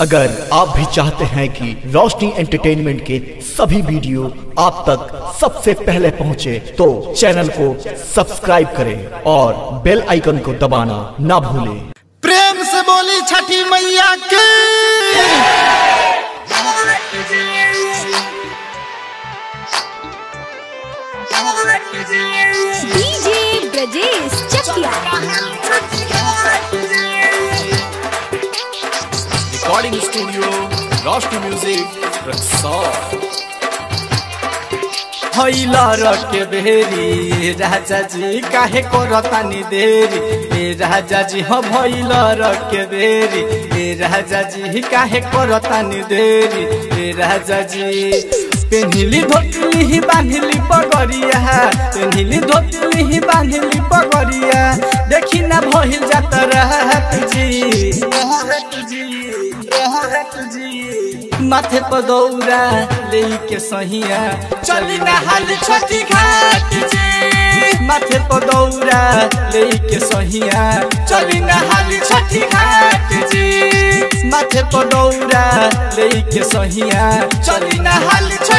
अगर आप भी चाहते हैं कि रोशनी एंटरटेनमेंट के सभी वीडियो आप तक सबसे पहले पहुँचे, तो चैनल को सब्सक्राइब करें और बेल आइकन को दबाना ना भूलें। प्रेम से बोली छठी मैया की। DJ Brajesh Chakiya. Recording studio Roshni music हैला रखे बेरी, राजा जी काहे करतानी देरी? ए राजा जी ह भैला रखे बेरी, ए राजा जी काहे करतानी देरी? ए राजा जी, पेन्हिली धोतली ही बांधिली पगड़िया पेन्हिली धोतली ही बांधिली पगड़िया देखी ना भइल जात रहत जी। जी माथे पर दौरा लेके सहिया चली ना हाल छठी घाट जी। माथे पर दौरा लेके सहिया चली ना हाल छठी घाट जी। माथे पर दौरा लेके सहिया चली ना हाल छठी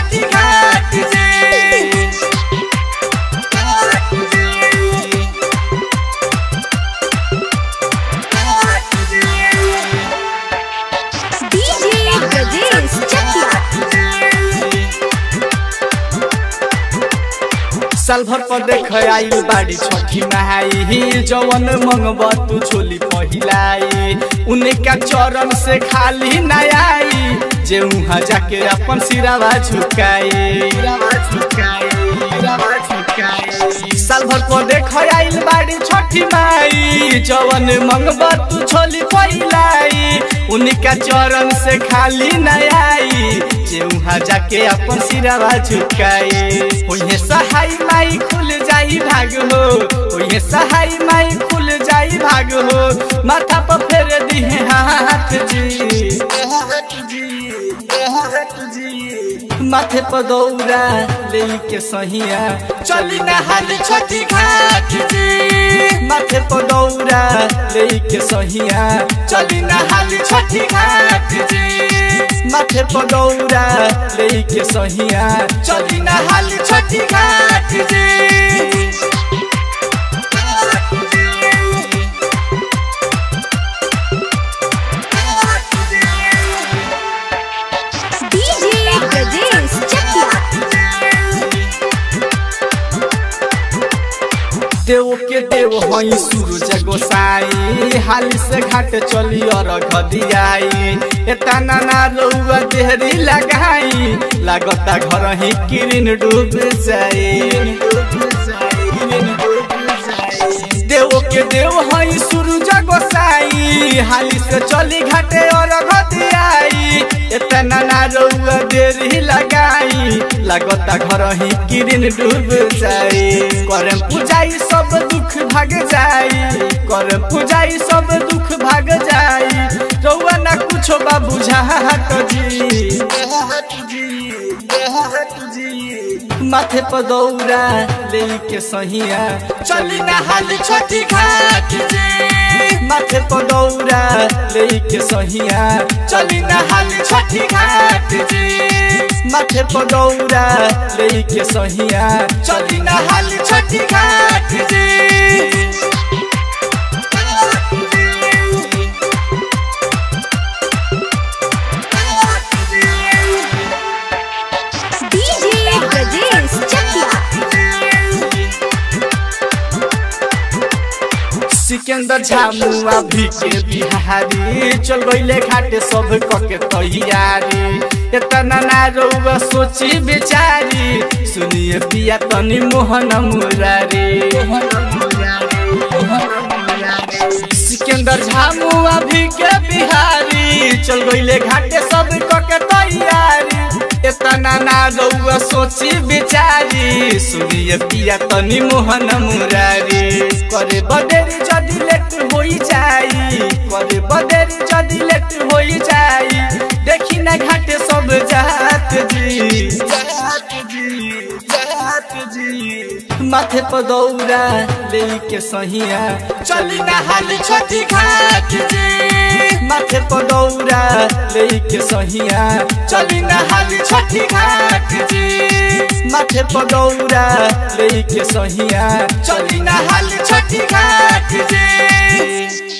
साल भर पर देख आइल बाड़ी, छठी नहाई जवन मंगब तू छोली पहिलाई। उनका चरण से खाली न आई जे उहाँ जाके अपन सिरावा झुकाई। साल भर पर देख आइल बाड़ी, छठी माई जवन मंगब तू छोली पहिलाई। उनका चरण से खाली न आई अपन झुकाई ओहे माई खुल जाई भाग हो। ओहे माई खुल जाई भाग हो। माथा पर फेर दिहे हाथ जी। माथे पर दौरा लेके सहिया। चली ना हाल छठी घाट जी। माथे पर दौरा लेके सहिया। चली ना हाल छठी घाट जी। माथे पर दौरा लेके सहिया। चली नहाली छठी घाट जी। देव के देव हई सूरज गोसाई। हाली से घाट चली और घदियाई एतना ना रउआ देहरी लगाई। लागता घर ही किरिन डूब जाई। देव के देव हई सूरज गोसाई। हाली से चली घाटे और घदियाई एतना ना रउआ देरी लगाई। लगता घर ही किरण डूब जाई। करम पूजाई सब दुख भाग जाई। करम पूजाई सब दुख भाग जाई। रउआ ना कुछ बा बुझात जी। माथे पर दौरा ले के सहिया। चली ना हाल छठी जे। माथे पर दौरा ले के सहिया। चली ना हाल छठी जे। माथे पर दौरा ले के सहिया। चली ना हाल छठी घाट जी। सिकंदर झामुआ भी के बिहारी चल गईले घाटे सब कके तैयारी। एतना ना रउआ सोची बेचारी। सुनिए पिया तनी मोहन मुरारी। सिकंदर झामुआ भी के बिहारी। चल गईले घाटे सब कके तैयारी। एतना ना रउआ सोची बेचारी। सुनिए पिया तनी मोहन मुरारी। करे बदेरी लेट होई जाई। देखी ना घाटे सब जात जी। माथे पर दौरा लेके सहिया। चली नहाली छठी घाट जी। माथे पर दौरा लेके सहिया। चली नहाली छठी घाट जी। माथे पर दौरा लेके सहिया। चली नहाली छठी घाट जी।